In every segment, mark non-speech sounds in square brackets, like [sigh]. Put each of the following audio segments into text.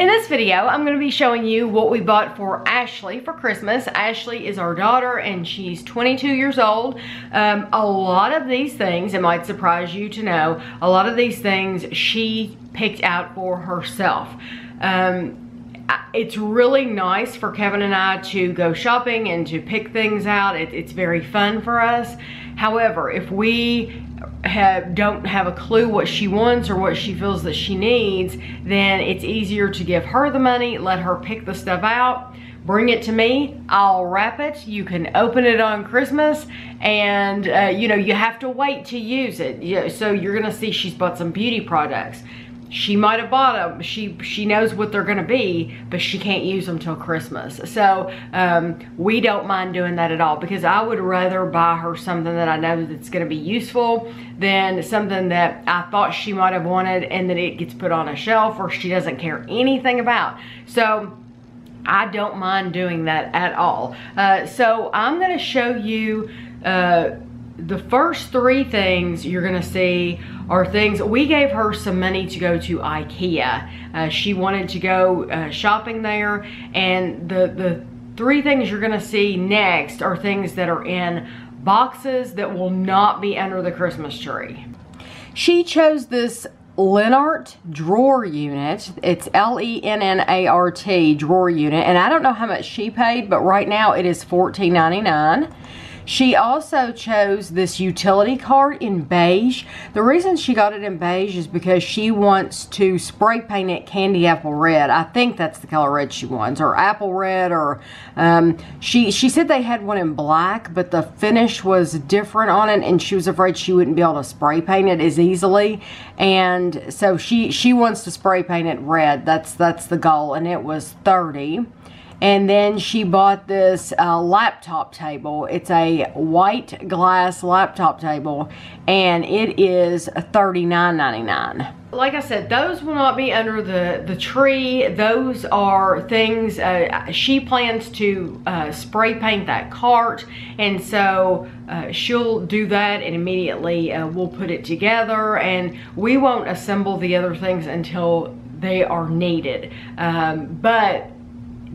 In this video, I'm gonna be showing you what we bought for Ashley for Christmas. Ashley is our daughter and she's 22 years old. Um, a lot of these things, it might surprise you to know, a lot of these things she picked out for herself. Um, it's really nice for Kevin and I to go shopping and to pick things out. It, it's very fun for us. However, if we have, don't have a clue what she wants or what she feels that she needs, then it's easier to give her the money, let her pick the stuff out, bring it to me, I'll wrap it, you can open it on Christmas, and uh, you know, you have to wait to use it. So you're gonna see she's bought some beauty products she might have bought them. She she knows what they're gonna be, but she can't use them till Christmas. So um, we don't mind doing that at all because I would rather buy her something that I know that's gonna be useful than something that I thought she might have wanted and then it gets put on a shelf or she doesn't care anything about. So I don't mind doing that at all. Uh, so I'm gonna show you uh, the first three things you're gonna see are things, we gave her some money to go to Ikea. Uh, she wanted to go uh, shopping there and the, the three things you're gonna see next are things that are in boxes that will not be under the Christmas tree. She chose this Lennart drawer unit. It's L-E-N-N-A-R-T drawer unit. And I don't know how much she paid, but right now it is $14.99. She also chose this utility cart in beige. The reason she got it in beige is because she wants to spray paint it candy apple red. I think that's the color red she wants, or apple red, or um, she, she said they had one in black, but the finish was different on it, and she was afraid she wouldn't be able to spray paint it as easily. And so she, she wants to spray paint it red. That's, that's the goal, and it was 30 and then she bought this uh, laptop table. It's a white glass laptop table and it is $39.99. Like I said, those will not be under the, the tree. Those are things, uh, she plans to uh, spray paint that cart and so uh, she'll do that and immediately uh, we'll put it together and we won't assemble the other things until they are needed. Um, but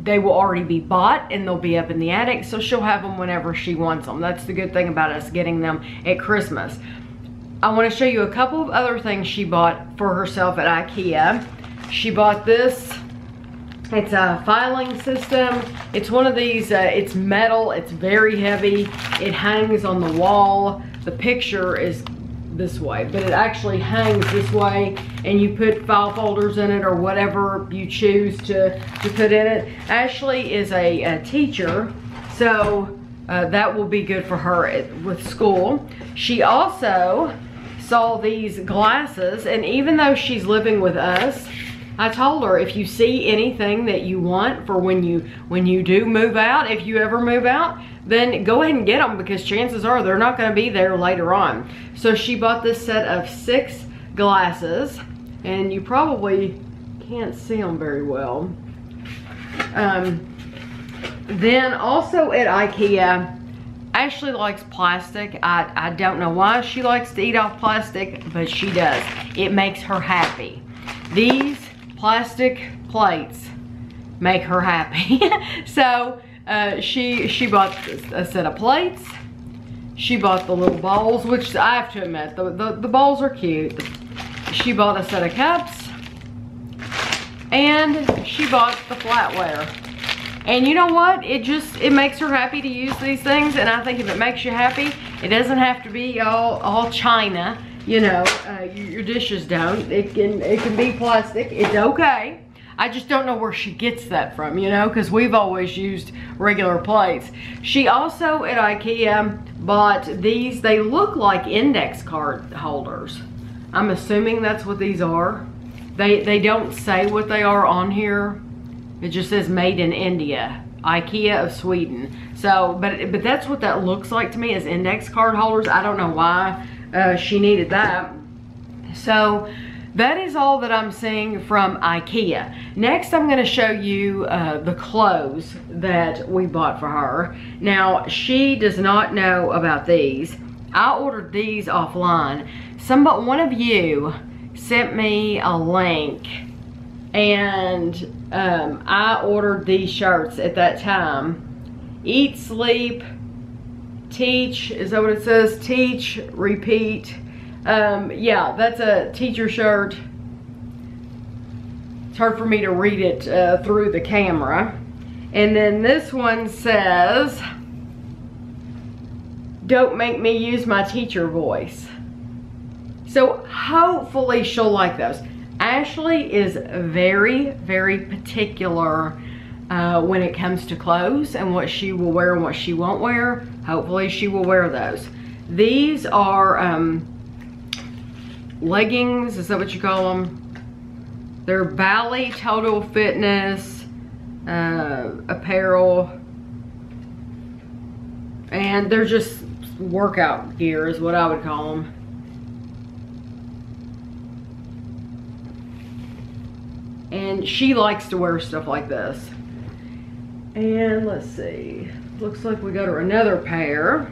they will already be bought and they'll be up in the attic so she'll have them whenever she wants them that's the good thing about us getting them at christmas. I want to show you a couple of other things she bought for herself at ikea. She bought this. It's a filing system. It's one of these uh, it's metal it's very heavy. It hangs on the wall. The picture is this way, but it actually hangs this way and you put file folders in it or whatever you choose to, to put in it. Ashley is a, a teacher, so uh, that will be good for her at, with school. She also saw these glasses and even though she's living with us, I told her if you see anything that you want for when you when you do move out, if you ever move out, then go ahead and get them because chances are they're not going to be there later on. So she bought this set of six glasses and you probably can't see them very well. Um, then also at Ikea, Ashley likes plastic. I, I don't know why she likes to eat off plastic, but she does. It makes her happy. These plastic plates make her happy. [laughs] so uh, she, she bought a set of plates. She bought the little bowls, which I have to admit, the, the, the bowls are cute. She bought a set of cups. And she bought the flatware. And you know what? It just, it makes her happy to use these things. And I think if it makes you happy, it doesn't have to be all, all china you know, uh, your dishes don't. It can, it can be plastic. It's okay. I just don't know where she gets that from, you know, because we've always used regular plates. She also at Ikea bought these. They look like index card holders. I'm assuming that's what these are. They, they don't say what they are on here. It just says made in India. Ikea of Sweden. So, but, but that's what that looks like to me is index card holders. I don't know why uh, she needed that. So that is all that I'm seeing from Ikea. Next, I'm gonna show you uh, the clothes that we bought for her. Now, she does not know about these. I ordered these offline. Some, but one of you sent me a link And um, I ordered these shirts at that time. Eat, sleep, teach, is that what it says? Teach, repeat. Um, yeah, that's a teacher shirt. It's hard for me to read it uh, through the camera. And then this one says, don't make me use my teacher voice. So hopefully she'll like those. Ashley is very, very particular uh, when it comes to clothes and what she will wear and what she won't wear. Hopefully she will wear those. These are um, leggings, is that what you call them? They're Bally Total Fitness uh, apparel. And they're just workout gear is what I would call them. And she likes to wear stuff like this. And let's see. Looks like we got her another pair.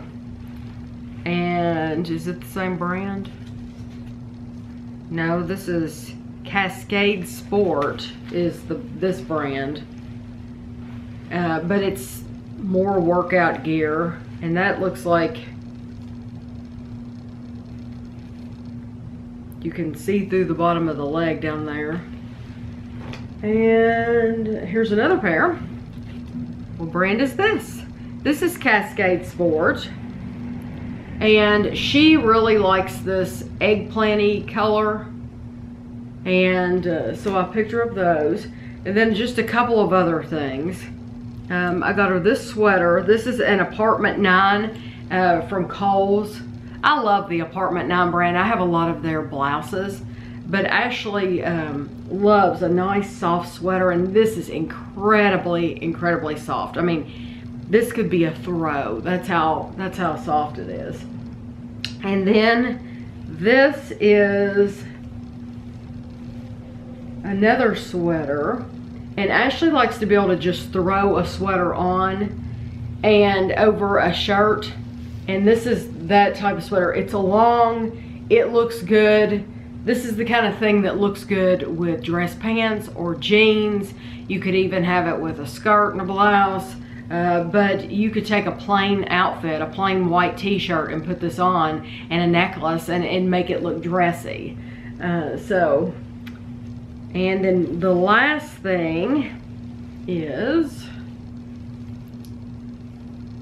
And is it the same brand? No, this is Cascade Sport is the this brand. Uh, but it's more workout gear. And that looks like you can see through the bottom of the leg down there. And here's another pair. What brand is this? This is Cascade Sport. And she really likes this eggplanty color. And uh, so I picked her up those. And then just a couple of other things. Um, I got her this sweater. This is an Apartment 9 uh, from Kohl's. I love the Apartment 9 brand. I have a lot of their blouses. But Ashley um, loves a nice soft sweater. And this is incredibly, incredibly soft. I mean, this could be a throw. That's how, that's how soft it is. And then this is another sweater. And Ashley likes to be able to just throw a sweater on and over a shirt. And this is that type of sweater. It's a long, it looks good. This is the kind of thing that looks good with dress pants or jeans. You could even have it with a skirt and a blouse. Uh, but you could take a plain outfit, a plain white t-shirt and put this on and a necklace and, and make it look dressy. Uh, so and then the last thing is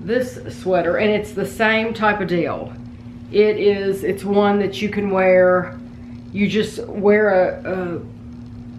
this sweater, and it's the same type of deal. It is, it's one that you can wear, you just wear a, a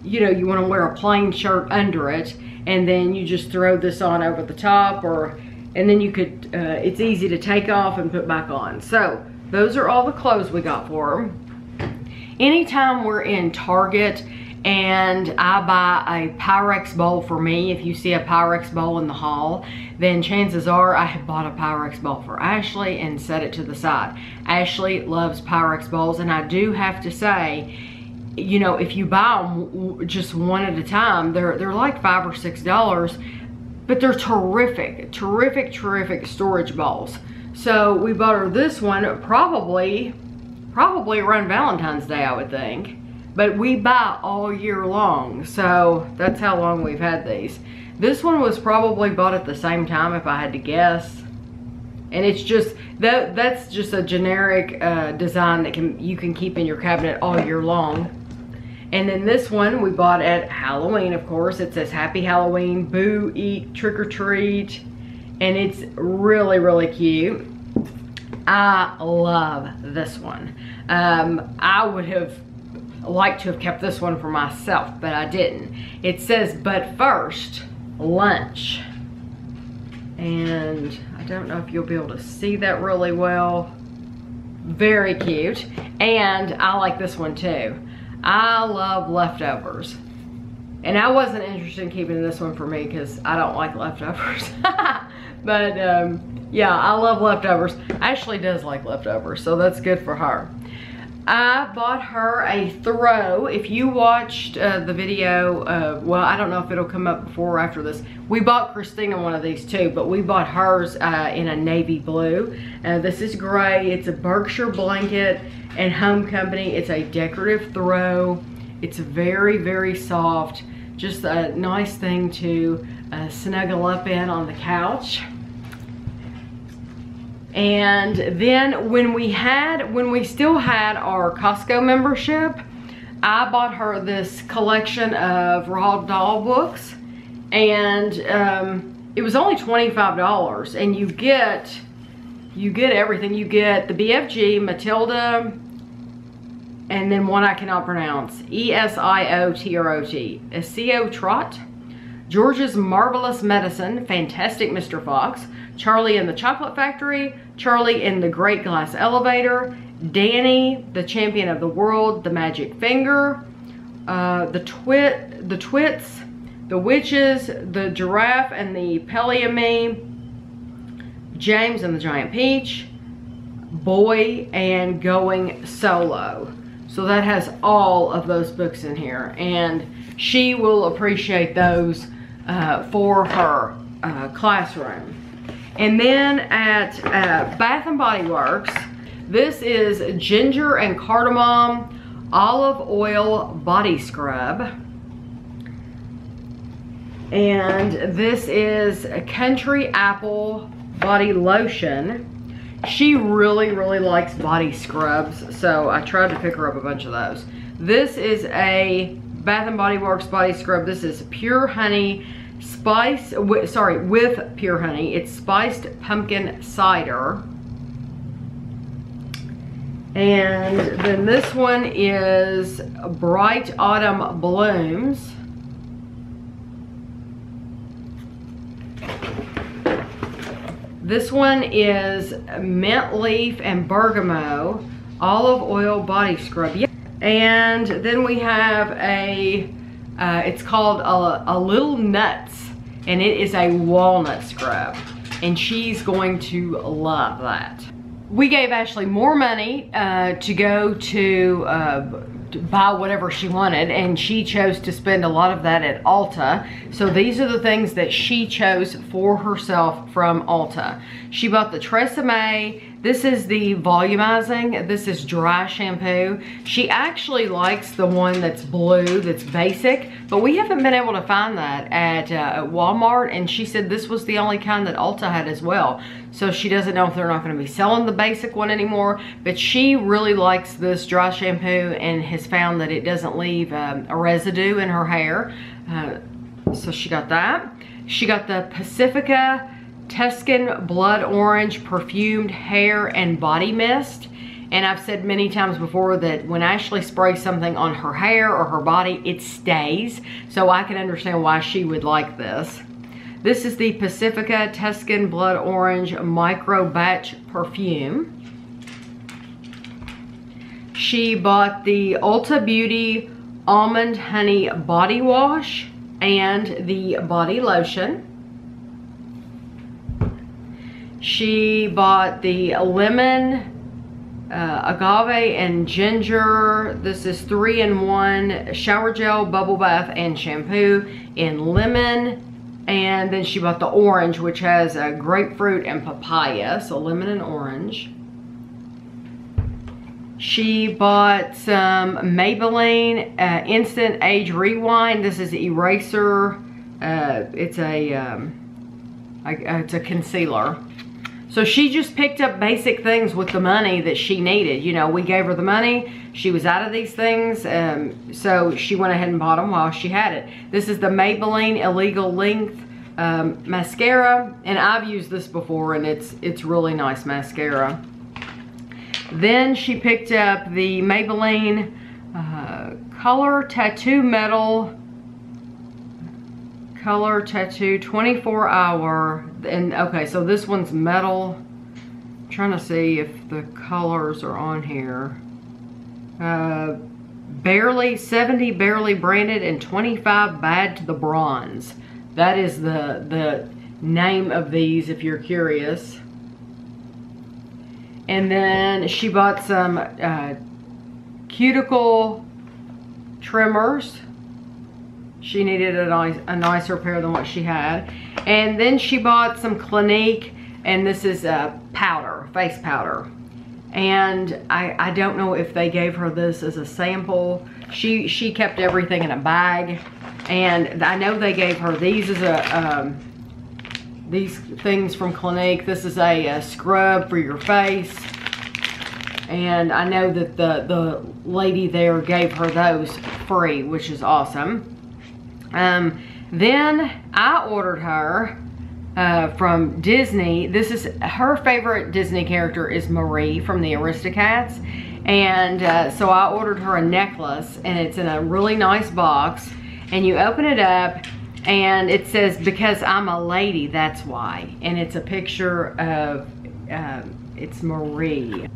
you know, you want to wear a plain shirt under it, and then you just throw this on over the top, or, and then you could, uh, it's easy to take off and put back on. So, those are all the clothes we got for them. Anytime we're in Target, and I buy a Pyrex bowl for me. If you see a Pyrex bowl in the hall, then chances are I have bought a Pyrex bowl for Ashley and set it to the side. Ashley loves Pyrex bowls and I do have to say, you know, if you buy them just one at a time, they're, they're like five or six dollars, but they're terrific, terrific, terrific storage balls. So we bought her this one probably, probably around Valentine's Day, I would think but we buy all year long. So that's how long we've had these. This one was probably bought at the same time if I had to guess. And it's just, that that's just a generic uh, design that can you can keep in your cabinet all year long. And then this one we bought at Halloween, of course. It says Happy Halloween, Boo, Eat, Trick or Treat. And it's really, really cute. I love this one. Um, I would have liked to have kept this one for myself, but I didn't. It says, but first, lunch. And I don't know if you'll be able to see that really well. Very cute. And I like this one too. I love leftovers. And I wasn't interested in keeping this one for me because I don't like leftovers. [laughs] but um, yeah, I love leftovers. Ashley does like leftovers, so that's good for her. I bought her a throw. If you watched uh, the video, uh, well, I don't know if it'll come up before or after this. We bought Christina one of these too, but we bought hers uh, in a navy blue. Uh, this is gray. It's a Berkshire blanket and home company. It's a decorative throw. It's very, very soft. Just a nice thing to uh, snuggle up in on the couch. And then when we had, when we still had our Costco membership, I bought her this collection of Roald Dahl books and um, it was only $25 and you get, you get everything. You get the BFG, Matilda, and then one I cannot pronounce, E-S-I-O-T-R-O-T, Esio Trot, George's Marvelous Medicine, Fantastic Mr. Fox, Charlie and the Chocolate Factory, Charlie in the Great Glass Elevator, Danny, the Champion of the World, The Magic Finger, uh, the Twit, the Twits, the Witches, the Giraffe and the Pelly and Me, James and the Giant Peach, Boy, and Going Solo. So that has all of those books in here. And she will appreciate those uh, for her uh, classroom. And then at uh, Bath and Body Works, this is ginger and cardamom olive oil body scrub. And this is a country apple body lotion. She really, really likes body scrubs, so I tried to pick her up a bunch of those. This is a Bath and Body Works body scrub. This is pure honey spice, sorry, with pure honey. It's spiced pumpkin cider. And then this one is Bright Autumn Blooms. This one is mint leaf and bergamot olive oil body scrub. And then we have a, uh, it's called a, a Little Nuts and it is a walnut scrub. And she's going to love that we gave Ashley more money uh, to go to, uh, to, buy whatever she wanted and she chose to spend a lot of that at Ulta. So these are the things that she chose for herself from Ulta. She bought the Tresemme this is the volumizing. This is dry shampoo. She actually likes the one that's blue, that's basic, but we haven't been able to find that at uh, Walmart, and she said this was the only kind that Ulta had as well. So she doesn't know if they're not gonna be selling the basic one anymore, but she really likes this dry shampoo and has found that it doesn't leave um, a residue in her hair. Uh, so she got that. She got the Pacifica Tuscan Blood Orange Perfumed Hair and Body Mist. And I've said many times before that when Ashley sprays something on her hair or her body, it stays. So I can understand why she would like this. This is the Pacifica Tuscan Blood Orange Micro Batch Perfume. She bought the Ulta Beauty Almond Honey Body Wash and the body lotion. She bought the lemon, uh, agave, and ginger. This is three in one shower gel, bubble bath, and shampoo in lemon. And then she bought the orange, which has a grapefruit and papaya, so lemon and orange. She bought some Maybelline uh, Instant Age Rewind. This is eraser. Uh, it's a um, I, it's a concealer. So she just picked up basic things with the money that she needed. You know, we gave her the money. She was out of these things. Um, so she went ahead and bought them while she had it. This is the Maybelline Illegal Length um, mascara. And I've used this before and it's, it's really nice mascara. Then she picked up the Maybelline uh, Color Tattoo Metal color tattoo 24 hour and okay so this one's metal. I'm trying to see if the colors are on here. Uh, barely 70 barely branded and 25 bad to the bronze. That is the the name of these if you're curious. And then she bought some uh, cuticle trimmers. She needed a, nice, a nicer pair than what she had. And then she bought some Clinique, and this is a powder, face powder. And I, I don't know if they gave her this as a sample. She, she kept everything in a bag. And I know they gave her these as a, um, these things from Clinique. This is a, a scrub for your face. And I know that the, the lady there gave her those free, which is awesome. Um, then I ordered her uh, from Disney. This is her favorite Disney character is Marie from the Aristocats. And uh, so I ordered her a necklace and it's in a really nice box. And you open it up and it says, because I'm a lady, that's why. And it's a picture of, uh, it's Marie.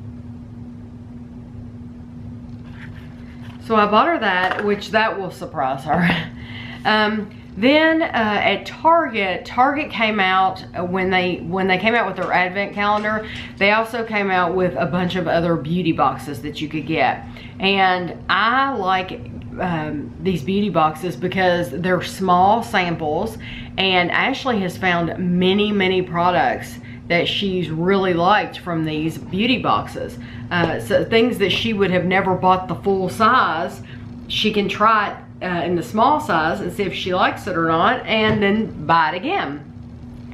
So I bought her that, which that will surprise her. [laughs] Um, then uh, at Target, Target came out uh, when they when they came out with their advent calendar, they also came out with a bunch of other beauty boxes that you could get. And I like um, these beauty boxes because they're small samples and Ashley has found many, many products that she's really liked from these beauty boxes. Uh, so things that she would have never bought the full size, she can try it uh, in the small size and see if she likes it or not and then buy it again.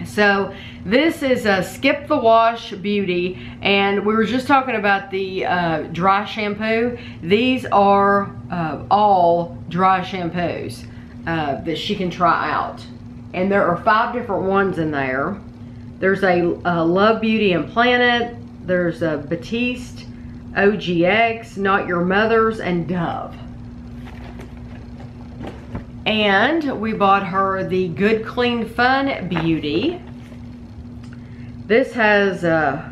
So this is a Skip the Wash Beauty and we were just talking about the uh, dry shampoo. These are uh, all dry shampoos uh, that she can try out. And there are five different ones in there. There's a, a Love Beauty and Planet. There's a Batiste, OGX, Not Your Mother's, and Dove. And we bought her the Good Clean Fun Beauty. This has uh,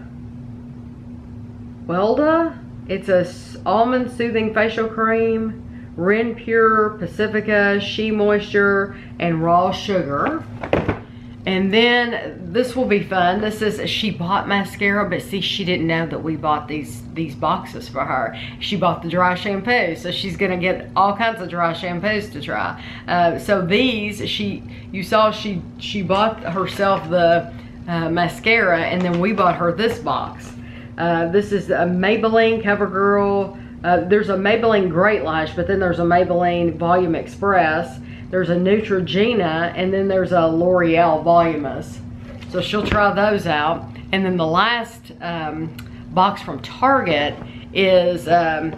Weleda. It's a almond soothing facial cream, Ren Pure, Pacifica, SheaMoisture, and raw sugar. And then this will be fun. This is, she bought mascara, but see, she didn't know that we bought these, these boxes for her. She bought the dry shampoo, so she's gonna get all kinds of dry shampoos to try. Uh, so these, she, you saw she, she bought herself the uh, mascara, and then we bought her this box. Uh, this is a Maybelline CoverGirl. Uh, there's a Maybelline Great Lash, but then there's a Maybelline Volume Express there's a Neutrogena, and then there's a L'Oreal Voluminous. So she'll try those out. And then the last um, box from Target is um,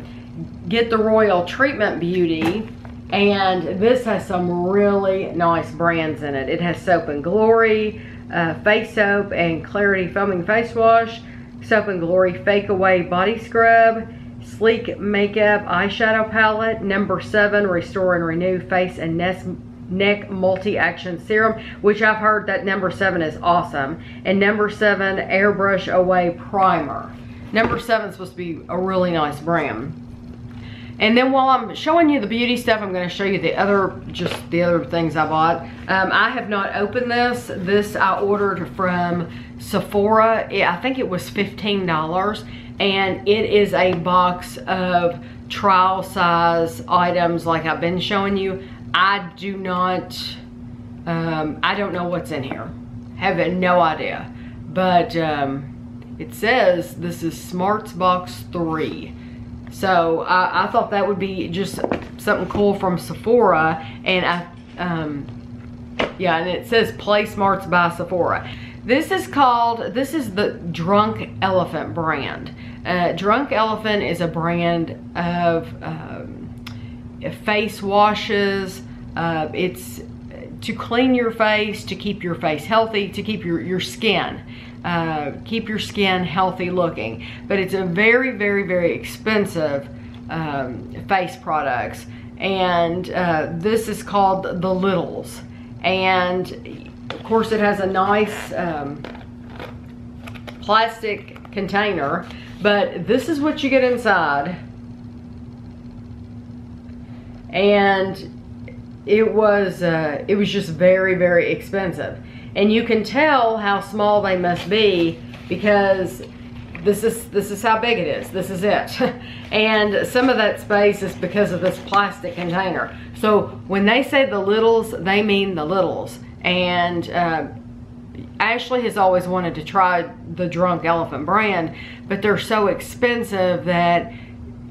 Get the Royal Treatment Beauty. And this has some really nice brands in it. It has Soap and Glory, uh, Face Soap, and Clarity Foaming Face Wash, Soap and Glory Flake Away Body Scrub, Sleek Makeup Eyeshadow Palette. Number seven, Restore and Renew Face and Neck Multi-Action Serum, which I've heard that number seven is awesome. And number seven, Airbrush Away Primer. Number seven is supposed to be a really nice brand. And then while I'm showing you the beauty stuff, I'm going to show you the other, just the other things I bought. Um, I have not opened this. This I ordered from Sephora. I think it was $15 and it is a box of trial size items like I've been showing you. I do not, um, I don't know what's in here. Have no idea. But um, it says this is Smarts Box 3. So I, thought that would be just something cool from Sephora. And I, um, yeah, and it says Play Smarts by Sephora. This is called, this is the Drunk Elephant brand. Uh, Drunk Elephant is a brand of um, face washes. Uh, it's to clean your face, to keep your face healthy, to keep your, your skin, uh, keep your skin healthy looking. But it's a very, very, very expensive um, face products. And uh, this is called the Littles. And of course, it has a nice um, plastic container, but this is what you get inside. And it was, uh, it was just very, very expensive. And you can tell how small they must be because this is this is how big it is. This is it. [laughs] And some of that space is because of this plastic container. So when they say the littles they mean the littles. And uh, Ashley has always wanted to try the Drunk Elephant brand, but they're so expensive that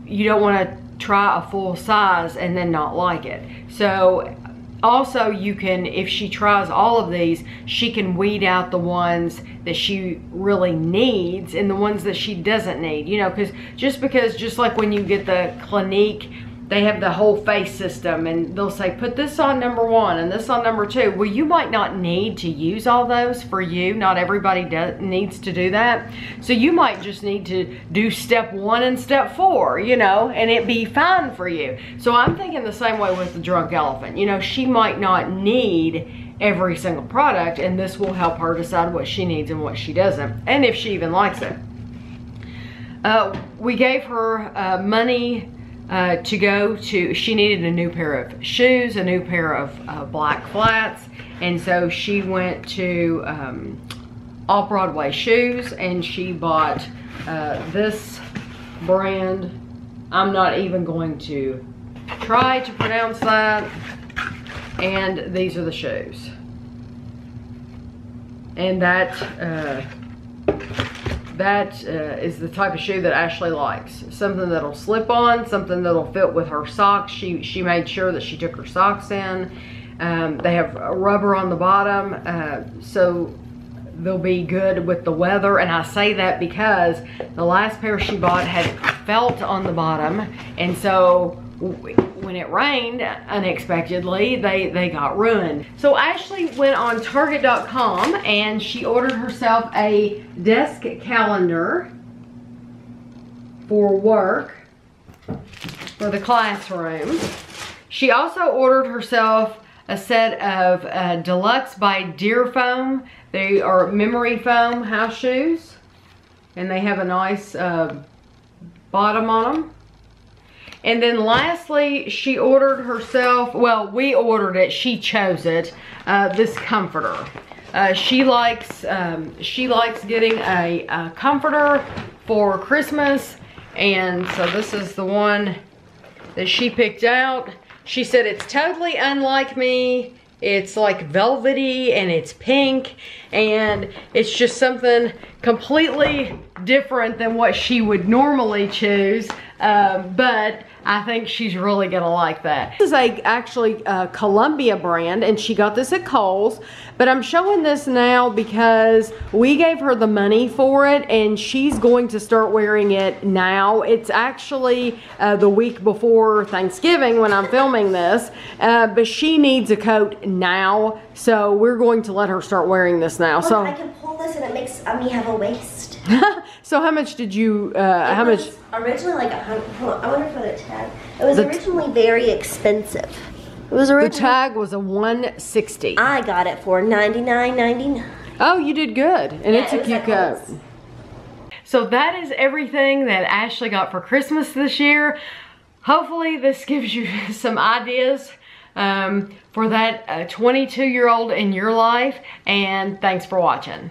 you don't want to try a full size and then not like it. So also you can, if she tries all of these, she can weed out the ones that she really needs and the ones that she doesn't need, you know, because just because, just like when you get the Clinique they have the whole face system and they'll say put this on number one and this on number two. Well you might not need to use all those for you. Not everybody does, needs to do that. So you might just need to do step one and step four you know and it be fine for you. So i'm thinking the same way with the drunk elephant. You know she might not need every single product and this will help her decide what she needs and what she doesn't and if she even likes it. Uh, we gave her uh, money uh, to go to, she needed a new pair of shoes, a new pair of uh, black flats, and so she went to um, Off-Broadway Shoes and she bought uh, this brand. I'm not even going to try to pronounce that. And these are the shoes. And that uh, that uh, is the type of shoe that Ashley likes. Something that'll slip on, something that'll fit with her socks. She, she made sure that she took her socks in. Um, they have rubber on the bottom, uh, so they'll be good with the weather. And I say that because the last pair she bought had felt on the bottom. And so when it rained unexpectedly, they, they got ruined. So Ashley went on Target.com and she ordered herself a desk calendar for work for the classroom. She also ordered herself a set of uh, Deluxe by Dearfoam. They are memory foam house shoes and they have a nice uh, bottom on them. And then lastly, she ordered herself, well, we ordered it, she chose it, uh, this comforter. Uh, she likes um, she likes getting a, a, comforter for Christmas and so this is the one that she picked out. She said it's totally unlike me. It's like velvety and it's pink and it's just something completely different than what she would normally choose. Um, but I think she's really gonna like that. This is a actually a Columbia brand and she got this at Kohl's, but I'm showing this now because we gave her the money for it and she's going to start wearing it now. It's actually uh, the week before Thanksgiving when I'm filming this, uh, but she needs a coat now, so we're going to let her start wearing this now. Look, so I can pull this and it makes me have a waist. [laughs] so how much did you, uh, how much? Originally like a hundred, I wonder for the tag. It was the originally very expensive. It was originally. The tag was a 160. I got it for 99.99. Oh, you did good. And yeah, it's a cute coat. So that is everything that Ashley got for Christmas this year. Hopefully this [laughs] gives you some ideas um, for that 22 uh, year old in your life. And thanks for watching.